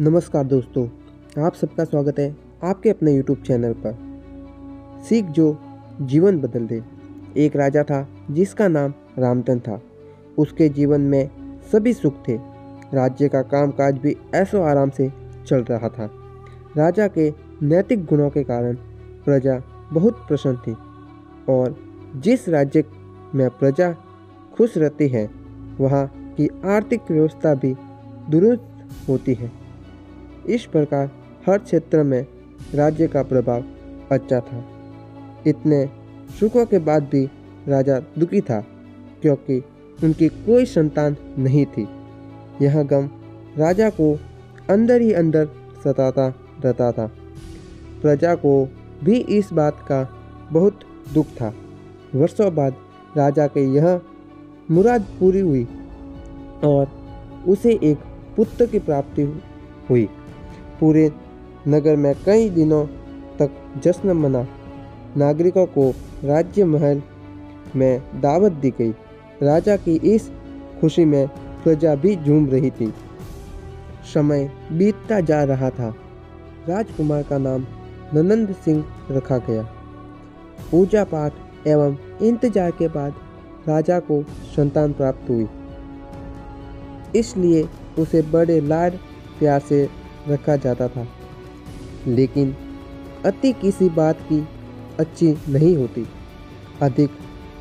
नमस्कार दोस्तों, आप सबका स्वागत है आपके अपने यूट्यूब चैनल पर। सीख जो जीवन बदल दे, एक राजा था जिसका नाम रामचंद्र था। उसके जीवन में सभी सुख थे, राज्य का कामकाज भी ऐसो आराम से चल रहा था। राजा के नैतिक गुणों के कारण प्रजा बहुत प्रसन्न थी और जिस राज्य में प्रजा खुश रहती है, वहाँ की आर्थिक व्यवस्था भी दुरुस्त होती है। इस प्रकार हर क्षेत्र में राज्य का प्रभाव अच्छा था। इतने सुखों के बाद भी राजा दुखी था, क्योंकि उनकी कोई संतान नहीं थी। यह गम राजा को अंदर ही अंदर सताता रहता था। प्रजा को भी इस बात का बहुत दुख था। वर्षों बाद राजा के यह मुराद पूरी हुई और उसे एक पुत्र की प्राप्ति हुई। पूरे नगर में कई दिनों तक जश्न मना। नागरिकों को राज्य महल में दावत दी गई। राजा की इस खुशी में प्रजा भी झूम रही थी। समय बीतता जा रहा था। राजकुमार का नाम ननंद सिंह रखा गया। पूजा पाठ एवं इंतज़ार के बाद राजा को संतान प्राप्त हुई। इसलिए उसे बड़े लाड प्यार से रखा जाता था। लेकिन अति किसी बात की अच्छी नहीं होती। अधिक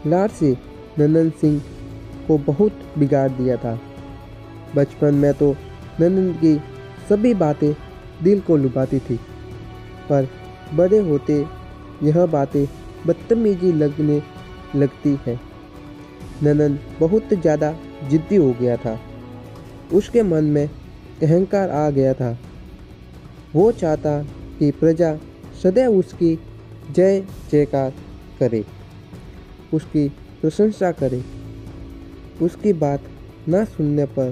लाड से नंदन सिंह को बहुत बिगाड़ दिया था। बचपन में तो नंदन की सभी बातें दिल को लुभाती थी। पर बड़े होते यह बातें बदतमीजी लगने लगती है। ननन बहुत ज़्यादा जिद्दी हो गया था। उसके मन में अहंकार आ गया था। वो चाहता कि प्रजा सदैव उसकी जय जयकार करे, उसकी प्रशंसा करे। उसकी बात न सुनने पर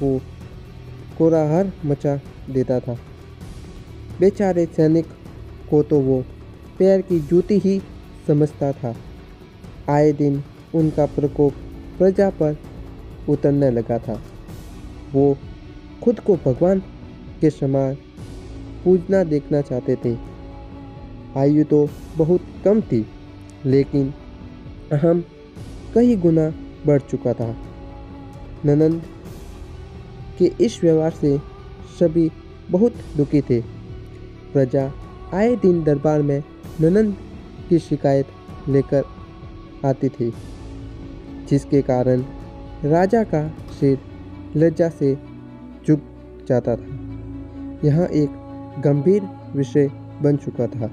वो कोराहर मचा देता था। बेचारे सैनिक को तो वो पैर की जूती ही समझता था। आए दिन उनका प्रकोप प्रजा पर उतरने लगा था। वो खुद को भगवान के समान पूजना देखना चाहते थे। आयु तो बहुत कम थी, लेकिन अहम कई गुना बढ़ चुका था। ननंद के इस व्यवहार से सभी बहुत दुखी थे। प्रजा आए दिन दरबार में ननंद की शिकायत लेकर आती थी, जिसके कारण राजा का सिर लज्जा से झुक जाता था। यहाँ एक गंभीर विषय बन चुका था।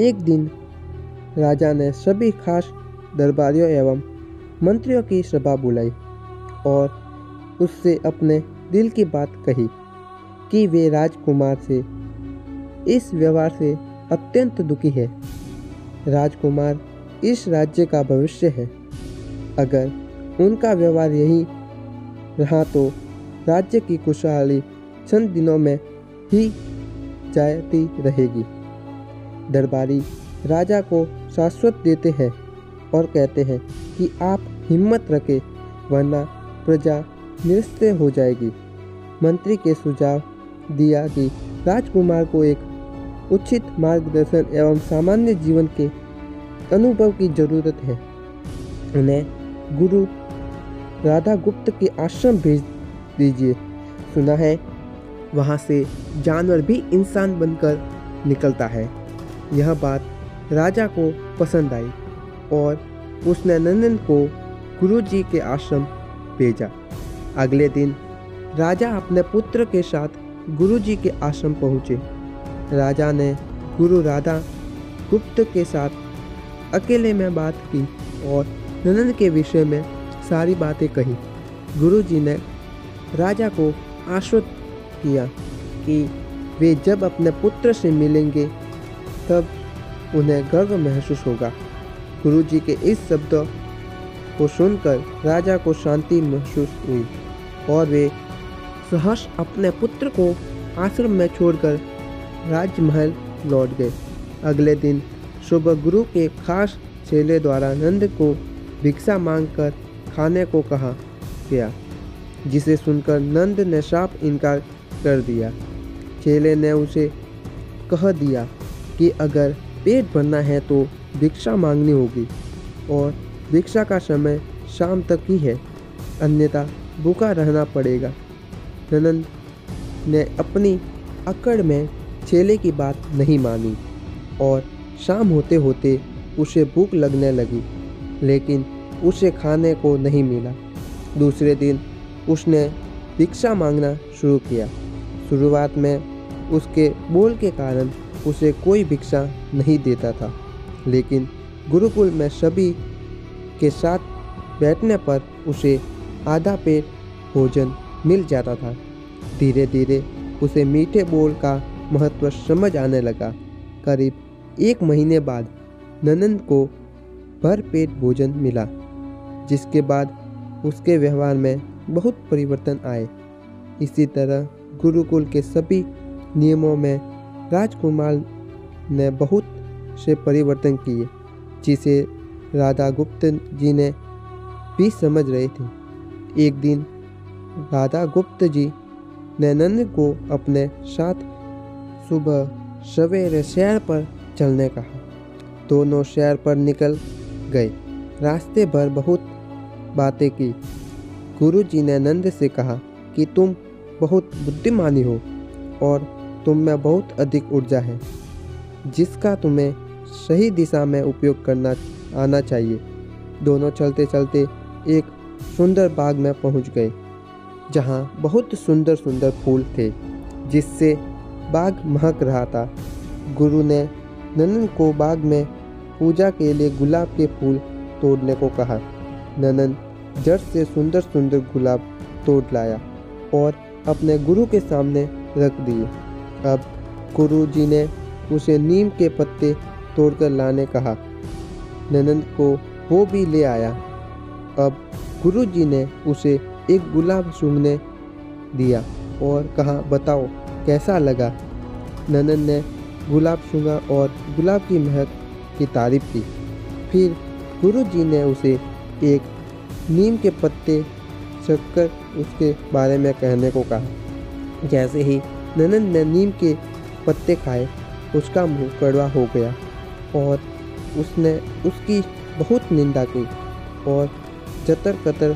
एक दिन राजा ने सभी खास दरबारियों एवं मंत्रियों की सभा बुलाई और उससे अपने दिल की बात कही कि वे राजकुमार से इस व्यवहार से अत्यंत दुखी है। राजकुमार इस राज्य का भविष्य है। अगर उनका व्यवहार यही रहा तो राज्य की खुशहाली चंद दिनों में ही जाती रहेगी। दरबारी राजा को शाश्वत देते हैं और कहते हैं कि आप हिम्मत रखें, वरना प्रजा निरस्त हो जाएगी। मंत्री के सुझाव दिया कि राजकुमार को एक उचित मार्गदर्शन एवं सामान्य जीवन के अनुभव की ज़रूरत है। उन्हें गुरु राधा गुप्त के आश्रम भेज दीजिए। सुना है, वहाँ से जानवर भी इंसान बनकर निकलता है। यह बात राजा को पसंद आई और उसने नंदन को गुरु जी के आश्रम भेजा। अगले दिन राजा अपने पुत्र के साथ गुरु जी के आश्रम पहुँचे। राजा ने गुरु राधा गुप्त के साथ अकेले में बात की और नंदन के विषय में सारी बातें कही। गुरुजी ने राजा को आश्वस्त किया कि वे जब अपने पुत्र से मिलेंगे, तब उन्हें गर्व महसूस होगा। गुरुजी के इस शब्दों को सुनकर राजा को शांति महसूस हुई और वे सहर्ष अपने पुत्र को आश्रम में छोड़कर राजमहल लौट गए। अगले दिन सुबह गुरु के खास चेले द्वारा नंद को भिक्षा मांगकर खाने को कहा गया, जिसे सुनकर नंद ने साफ़ इनकार कर दिया। चेले ने उसे कह दिया कि अगर पेट भरना है तो भिक्षा मांगनी होगी, और भिक्षा का समय शाम तक ही है, अन्यथा भूखा रहना पड़ेगा। ननंद ने अपनी अकड़ में चेले की बात नहीं मानी, और शाम होते होते उसे भूख लगने लगी, लेकिन उसे खाने को नहीं मिला। दूसरे दिन उसने भिक्षा मांगना शुरू किया। शुरुआत में उसके बोल के कारण उसे कोई भिक्षा नहीं देता था। लेकिन गुरुकुल में सभी के साथ बैठने पर उसे आधा पेट भोजन मिल जाता था। धीरे धीरे उसे मीठे बोल का महत्व समझ आने लगा। करीब एक महीने बाद ननंद को भर पेट भोजन मिला। जिसके बाद उसके व्यवहार में बहुत परिवर्तन आए। इसी तरह गुरुकुल के सभी नियमों में राजकुमार ने बहुत से परिवर्तन किए, जिसे राधा गुप्त जी ने भी समझ रहे थे। एक दिन राधा गुप्त जी ने नंद को अपने साथ सुबह सवेरे शहर पर चलने कहा। दोनों शहर पर निकल गए। रास्ते भर बहुत बातें की। गुरु जी ने नंद से कहा कि तुम बहुत बुद्धिमानी हो और तुम में बहुत अधिक ऊर्जा है, जिसका तुम्हें सही दिशा में उपयोग करना, आना चाहिए। दोनों चलते चलते एक सुंदर बाग में पहुँच गए, जहाँ बहुत सुंदर सुंदर फूल थे, जिससे बाग महक रहा था। गुरु ने ननन को बाग में पूजा के लिए गुलाब के फूल तोड़ने को कहा। ननन जड़ से सुंदर सुंदर गुलाब तोड़ लाया और अपने गुरु के सामने रख दिए। अब गुरु जी ने उसे नीम के पत्ते तोड़कर लाने कहा। ननंद को वो भी ले आया। अब गुरु जी ने उसे एक गुलाब सूंघने दिया और कहा, बताओ, कैसा लगा? ननन ने गुलाब सूंघा और गुलाब की महक की तारीफ़ की। फिर गुरु जी ने उसे एक नीम के पत्ते चक्कर उसके बारे में कहने को कहा। जैसे ही ननन ने नीम के पत्ते खाए, उसका मुँह कड़वा हो गया और उसने उसकी बहुत निंदा की और जतर कतर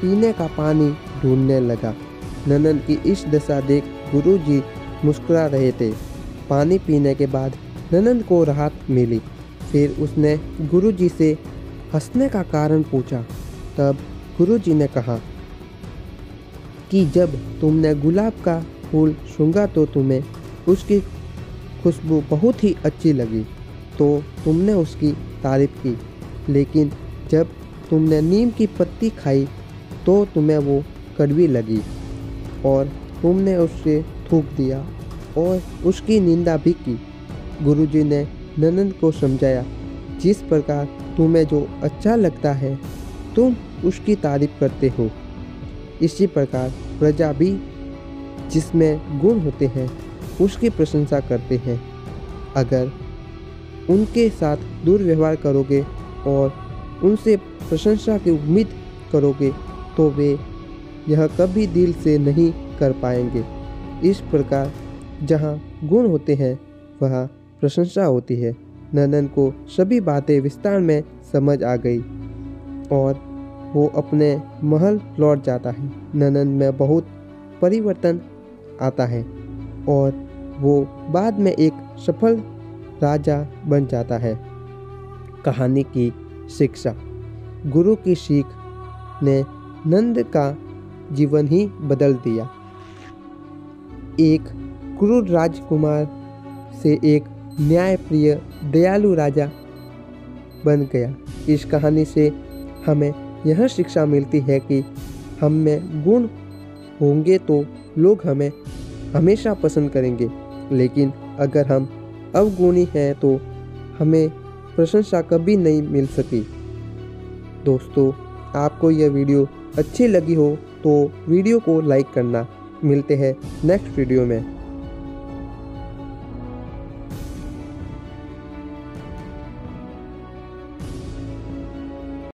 पीने का पानी ढूँढने लगा। ननन की इस दशा देख गुरुजी मुस्कुरा रहे थे। पानी पीने के बाद ननन को राहत मिली। फिर उसने गुरुजी से हंसने का कारण पूछा। तब गुरुजी ने कहा, कि जब तुमने गुलाब का फूल सूंघा तो तुम्हें उसकी खुशबू बहुत ही अच्छी लगी तो तुमने उसकी तारीफ़ की। लेकिन जब तुमने नीम की पत्ती खाई तो तुम्हें वो कड़वी लगी और तुमने उससे थूक दिया और उसकी निंदा भी की। गुरुजी ने ननंद को समझाया, जिस प्रकार तुम्हें जो अच्छा लगता है तुम उसकी तारीफ़ करते हो। इसी प्रकार प्रजा भी, जिसमें गुण होते हैं, उसकी प्रशंसा करते हैं। अगर उनके साथ दुर्व्यवहार करोगे और उनसे प्रशंसा की उम्मीद करोगे तो वे यह कभी दिल से नहीं कर पाएँगे। इस प्रकार जहाँ गुण होते हैं, वहाँ प्रशंसा होती है। नंदन को सभी बातें विस्तार में समझ आ गई और वो अपने महल लौट जाता है। ननन में बहुत परिवर्तन आता है और वो बाद में एक सफल राजा बन जाता है। कहानी की शिक्षा। गुरु की सीख ने नंद का जीवन ही बदल दिया। एक क्रूर राजकुमार से एक न्यायप्रिय दयालु राजा बन गया। इस कहानी से हमें यह शिक्षा मिलती है कि हम में गुण होंगे तो लोग हमें हमेशा पसंद करेंगे। लेकिन अगर हम अवगुणी हैं तो हमें प्रशंसा कभी नहीं मिल सकी। दोस्तों, आपको यह वीडियो अच्छी लगी हो तो वीडियो को लाइक करना। मिलते हैं नेक्स्ट वीडियो में।